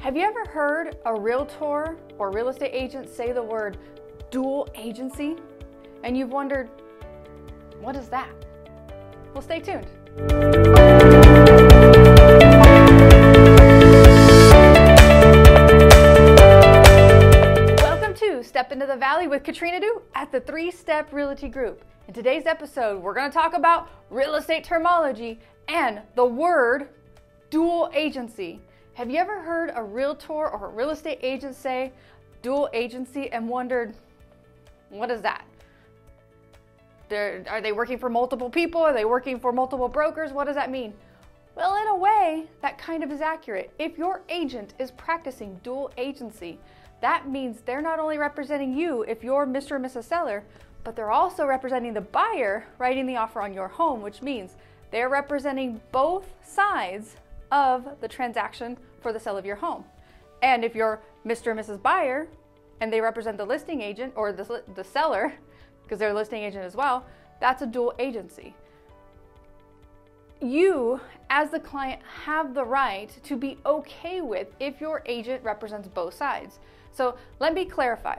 Have you ever heard a realtor or real estate agent say the word dual agency? And you've wondered, what is that? Well, stay tuned. Welcome to Step Into the Valley with Katrina Dew at the Three Step Realty Group. In today's episode, we're going to talk about real estate terminology and the word dual agency. Have you ever heard a realtor or a real estate agent say dual agency and wondered, what is that? They're, are they working for multiple people? Are they working for multiple brokers? What does that mean? Well, in a way, that kind of is accurate. If your agent is practicing dual agency, that means they're not only representing you if you're Mr. and Mrs. Seller, but they're also representing the buyer writing the offer on your home, which means they're representing both sides of the transaction for the sale of your home. And if you're Mr. and Mrs. Buyer and they represent the listing agent or the, the seller, because they're a listing agent as well, that's a dual agency. You, as the client, have the right to be okay with if your agent represents both sides. So let me clarify.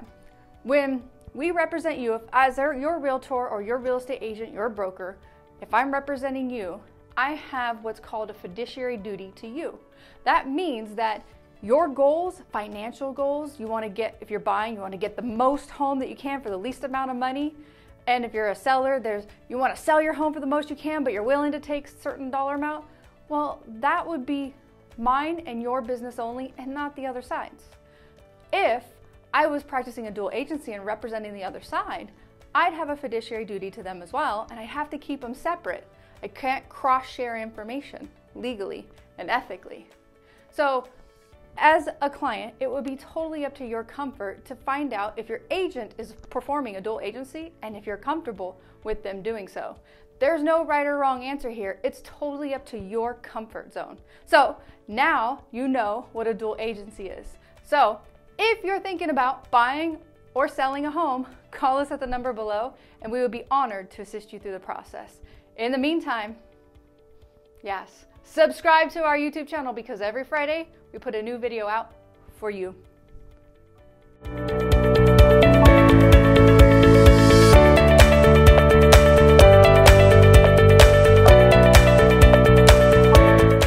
When we represent you, if as your realtor or your real estate agent, your broker, if I'm representing you, I have what's called a fiduciary duty to you. That means that your goals, financial goals, you want to get, if you're buying, you want to get the most home that you can for the least amount of money. And if you're a seller, there's you want to sell your home for the most you can, but you're willing to take a certain dollar amount. Well, that would be mine and your business only and not the other side's. If I was practicing a dual agency and representing the other side, I'd have a fiduciary duty to them as well, and I have to keep them separate. I can't cross share information legally and ethically. So, as a client, it would be totally up to your comfort to find out if your agent is performing a dual agency and if you're comfortable with them doing so. There's no right or wrong answer here. It's totally up to your comfort zone. So now you know what a dual agency is. So if you're thinking about buying or selling a home, call us at the number below and we would be honored to assist you through the process. In the meantime, yes, subscribe to our YouTube channel because every Friday we put a new video out for you.